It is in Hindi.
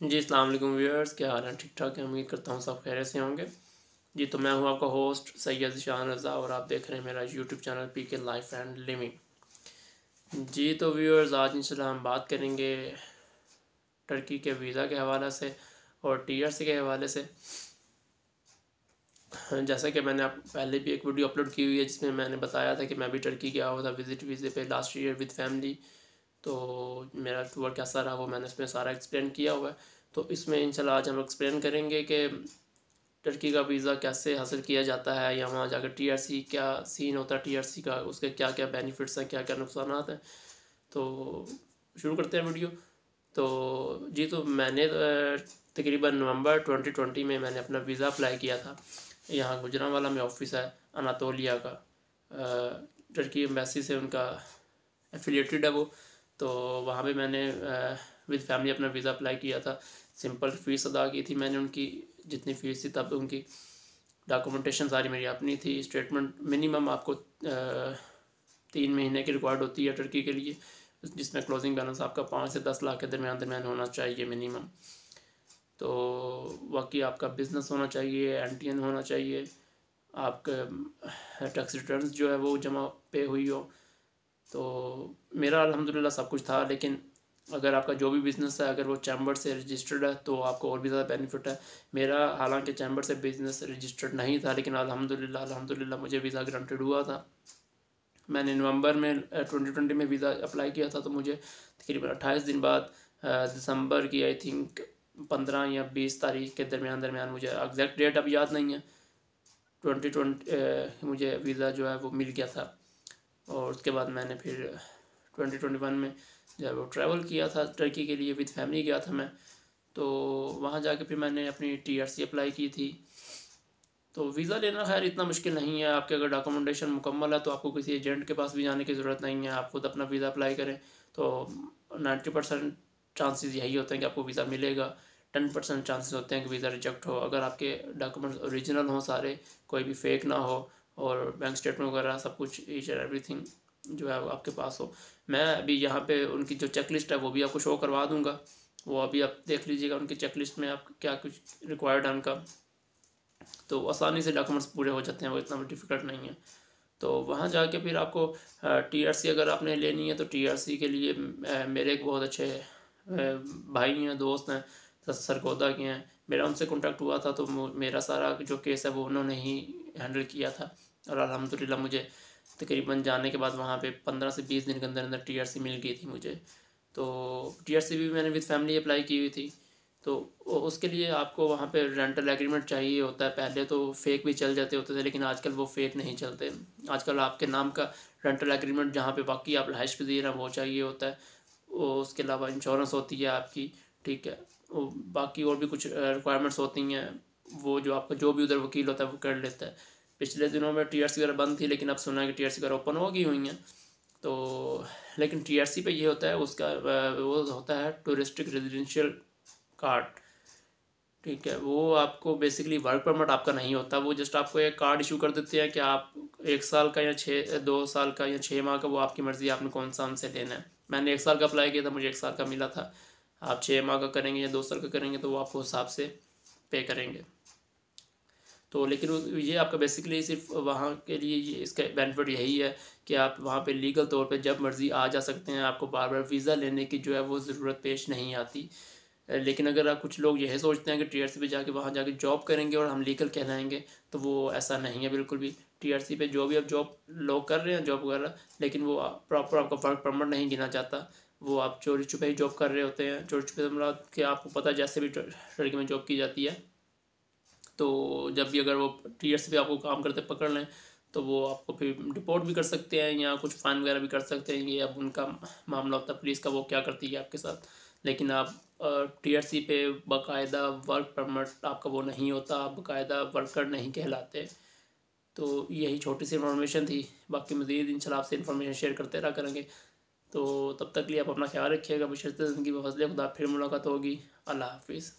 जी, अस्सलाम वालेकुम व्यूअर्स। क्या हाल है? ठीक ठाक है? उम्मीद करता हूँ सब खैर से होंगे। जी तो मैं हूँ आपका होस्ट सैयद शान रज़ा और आप देख रहे हैं मेरा YouTube channel P K life and living. जी तो व्यूअर्स, आज इंशाल्लाह हम बात करेंगे टर्की के वीज़ा के हवाले से और टी के हवाले से। जैसा कि मैंने आप, पहले भी एक वीडियो अपलोड की हुई है जिसमें मैंने बताया था कि मैं भी टर्की गया हुआ था विज़िट वीज़े पे, लास्ट ईयर विद फैमिली। तो मेरा टूर कैसा रहा, वो मैंने इसमें सारा एक्सप्लेन किया हुआ है। तो इसमें इंशाल्लाह आज हम एक्सप्लेन करेंगे कि टर्की का वीज़ा कैसे हासिल किया जाता है या वहाँ जाकर टीआरसी क्या सीन होता है टीआरसी का, उसके क्या क्या बेनिफिट्स हैं क्या क्या नुकसान हैं। तो शुरू करते हैं वीडियो तो जी तो मैंने तकरीबन नवंबर 2020 में मैंने अपना वीज़ा अप्लाई किया था। यहाँ गुजरावाला में ऑफ़िस है, अनातोलिया का। टर्की एम्बेसी से उनका एफिलिएटेड है वो। तो वहाँ पे मैंने विद फैमिली अपना वीज़ा अप्लाई किया था। सिंपल फ़ीस अदा की थी मैंने उनकी, जितनी फ़ीस थी तब उनकी डॉक्यूमेंटेशन सारी मेरी अपनी थी। स्टेटमेंट मिनिमम आपको तीन महीने की रिक्वायर्ड होती है टर्की के लिए, जिसमें क्लोजिंग बैलेंस आपका पाँच से दस लाख के दरमियान दरमियान होना चाहिए मिनिमम तो बाकी आपका बिज़नेस होना चाहिए एन होना चाहिए, आपका टैक्स रिटर्न जो है वो जमा पे हुई हो। तो मेरा अल्हम्दुलिल्लाह सब कुछ था, लेकिन अगर आपका जो भी बिज़नेस है, अगर वो चैम्बर से रजिस्टर्ड है तो आपको और भी ज़्यादा बेनिफिट है। मेरा हालाँकि चैम्बर से बिज़नेस रजिस्टर्ड नहीं था, लेकिन अल्हम्दुलिल्लाह अल्हम्दुलिल्लाह मुझे वीज़ा ग्रांटेड हुआ था। मैंने नवंबर में ट्वेंटी ट्वेंटी में वीज़ा अप्लाई किया था तो मुझे तकरीबन अट्ठाईस दिन बाद दिसंबर की आई थिंक पंद्रह या बीस तारीख के दरमियान दरमियान मुझे एग्जैक्ट डेट अब याद नहीं है। ट्वेंटी ट्वेंटी मुझे वीज़ा जो है वो मिल गया था। और उसके बाद मैंने फिर ट्वेंटी ट्वेंटी वन में जब वो ट्रैवल किया था टर्की के लिए विद फैमिली गया था मैं तो वहाँ जाके फिर मैंने अपनी टी आर सी अप्लाई की थी। तो वीज़ा लेना खैर इतना मुश्किल नहीं है, आपके अगर डॉक्यूमेंटेशन मुकम्मल है तो आपको किसी एजेंट के पास भी जाने की ज़रूरत नहीं है, आप खुद अपना वीज़ा अप्लाई करें। तो नाइन्टी परसेंट चांसेस यही होते हैं कि आपको वीज़ा मिलेगा, टेन परसेंट चांसेस होते हैं कि वीज़ा रिजेक्ट हो। अगर आपके डॉक्यूमेंट्स ओरिजिनल हों सारे, कोई भी फेक ना हो और बैंक स्टेटमेंट वगैरह, सब कुछ ईच एंड एवरीथिंग जो है आपके पास हो। मैं अभी यहाँ पे उनकी जो चेक लिस्ट है, वो भी आपको शो करवा दूँगा। वो अभी आप देख लीजिएगा उनकी चेक लिस्ट में आप क्या कुछ रिक्वायर्ड है उनका। तो आसानी से डॉक्यूमेंट्स पूरे हो जाते हैं, वो इतना डिफ़िकल्ट नहीं है। तो वहाँ जाके फिर आपको टीआरसी अगर आपने लेनी है तो टीआरसी के लिए मेरे एक बहुत अच्छे भाई हैं, दोस्त हैं। सरगोदा के हैं। मेरा उनसे कॉन्टैक्ट हुआ था तो मेरा सारा जो केस है वो उन्होंने ही हैंडल किया था। और अलहमदिल्ला मुझे तकरीबन जाने के बाद वहाँ पे पंद्रह से बीस दिन के अंदर अंदर टीआरसी मिल गई थी मुझे। तो टीआरसी भी मैंने विद फैमिली अप्लाई की हुई थी। तो उसके लिए आपको वहाँ पे रेंटल एग्रीमेंट चाहिए होता है। पहले तो फेक भी चल जाते होते थे, लेकिन आजकल वो फेक नहीं चलते। आजकल आपके नाम का रेंटल एग्रीमेंट जहाँ पे बाकी आप रहाइश भी दे रहे हैं वो चाहिए होता है। उसके अलावा इंश्योरेंस होती है आपकी, ठीक है। बाकी और भी कुछ रिक्वायरमेंट्स होती हैं, वो जो आपका जो भी उधर वकील होता है वो कर लेता है। पिछले दिनों में टीआरसी वगैरह बंद थी, लेकिन अब सुना है कि टीआरसी वगैरह ओपन हो गई हुई हैं। तो लेकिन टी आर सी पे ये होता है, उसका वो होता है टूरिस्टिक रेजिडेंशियल कार्ड ठीक है, वो आपको बेसिकली वर्क परमिट आपका नहीं होता, वो जस्ट आपको एक कार्ड इशू कर देते हैं कि आप एक साल का या छः दो साल का या छः माह का वो आपकी मर्ज़ी आपने कौन सा हमसे लेना है। मैंने एक साल का अप्लाई किया था, मुझे एक साल का मिला था। आप छः माह का करेंगे या दो साल का करेंगे तो वो आपको हिसाब से पे करेंगे। तो लेकिन ये आपका बेसिकली सिर्फ़ वहाँ के लिए ये, इसका बेनिफिट यही है कि आप वहाँ पे लीगल तौर पे जब मर्ज़ी आ जा सकते हैं, आपको बार बार वीज़ा लेने की जो है वो ज़रूरत पेश नहीं आती। लेकिन अगर आप कुछ लोग यही सोचते हैं कि टी आर सी पे जाके वहाँ जाके जॉब करेंगे और हम लीगल कहलाएँगे तो वो ऐसा नहीं है बिल्कुल भी। टी आर सी पे जो भी आप जॉब लोग कर रहे हैं जॉब वगैरह, लेकिन वो प्रॉपर आपका वर्क परमिट नहीं गिना जाता। वो आप चोरी छुपे ही जॉब कर रहे होते हैं। चोरी छुपे मतलब कि आपको पता है जैसे भी लड़के में जॉब की जाती है तो जब भी अगर वो टी पे आपको काम करते पकड़ लें तो वो आपको फिर रिपोर्ट भी कर सकते हैं या कुछ फ़ाइन वगैरह भी कर सकते हैं। ये अब उनका मामला होता है पुलिस का, वो क्या करती है आपके साथ। लेकिन आप टी सी पे बाकायदा वर्क परमिट आपका वो नहीं होता, आप बाकायदा वर्कर नहीं कहलाते। तो यही छोटी सी इन्फॉर्मेशन थी। बाकी मज़ीद इंशाल्लाह आपसे इन्फॉर्मेशन शेयर करते रहा करेंगे। तो तब तक लिए आप अपना ख्याल रखिएगा। बशरते ज़िंदगी फजल खुदा फिर मुलाकात होगी। अल्लाह हाफिज़।